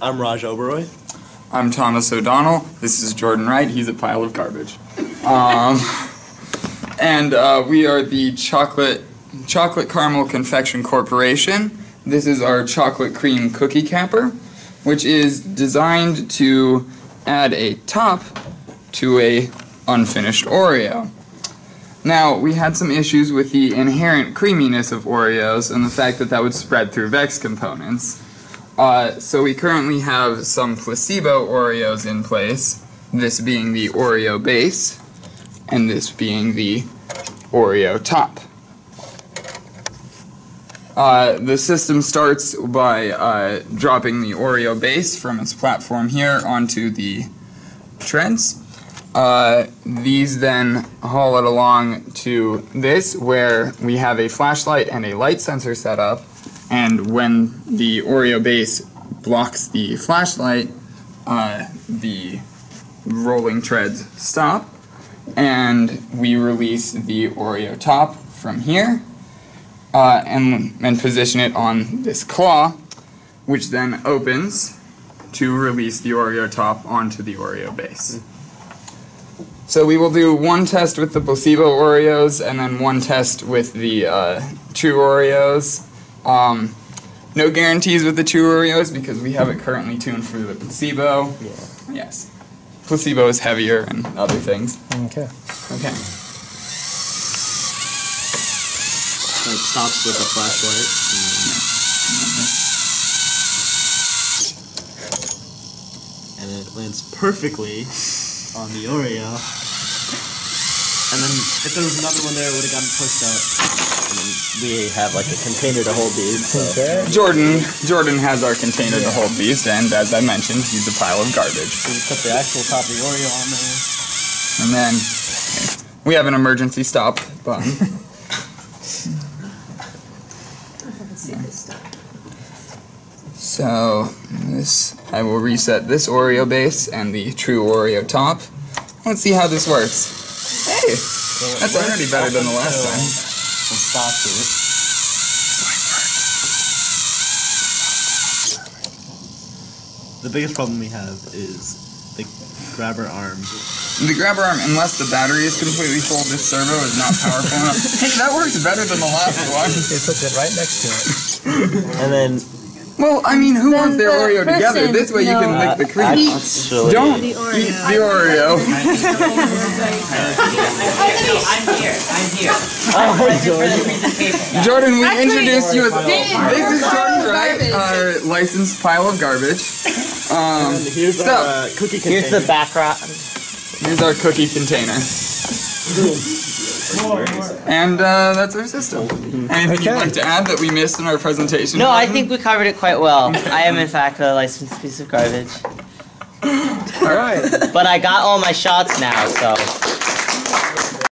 I'm Raj Oberoi. I'm Thomas O'Donnell. This is Jordan Wright. He's a pile of garbage. Um, and uh, we are the Chocolate Chocolate Caramel Confection Corporation. This is our chocolate cream cookie capper, which is designed to add a top to a unfinished Oreo. Now, we had some issues with the inherent creaminess of Oreos and the fact that that would spread through Vex components. Uh, so we currently have some placebo Oreos in place, this being the Oreo base, and this being the Oreo top. Uh, the system starts by uh, dropping the Oreo base from its platform here onto the treads. Uh, these then haul it along to this, where we have a flashlight and a light sensor set up. And when the Oreo base blocks the flashlight, uh, the rolling treads stop, and we release the Oreo top from here, uh, and and position it on this claw, which then opens to release the Oreo top onto the Oreo base. So we will do one test with the placebo Oreos and then one test with the uh, true Oreos. Um, no guarantees with the two Oreos because we have it currently tuned for the placebo. Yeah. Yes. Placebo is heavier and other things. Okay. Okay. So it stops with a flashlight. And and it lands perfectly on the Oreo. And then if there was another one there, it would have gotten pushed out. And then we have like a container to hold these. So. Okay. Jordan Jordan has our container to hold these, and as I mentioned, he's a pile of garbage. So we put the actual top of the Oreo on there. And then we have an emergency stop button. So this I will reset this Oreo base and the true Oreo top. Let's see how this works. Hey, So That's already better than the last until time. It stops it. The biggest problem we have is the grabber arm. the grabber arm, unless the battery is completely full, this servo is not powerful enough. Hey, that works better than the last one. They put it right next to it. And then Well, I mean, who wants their the Oreo together? This way you can no. lick the cream. actually, Don't The eat the Oreo. I'm here. I'm here. oh, For the Jordan. Jordan, we Actually, introduced you as Dan, this is Jordan pile of Wright, garbage. our licensed pile of garbage. Um, here's So- our uh, cookie container. Here's the background. here's our cookie container, and uh, that's our system. Anything you'd like to add that we missed in our presentation? No, I think we covered it quite well. I am in fact a licensed piece of garbage, All right. but I got all my shots now, so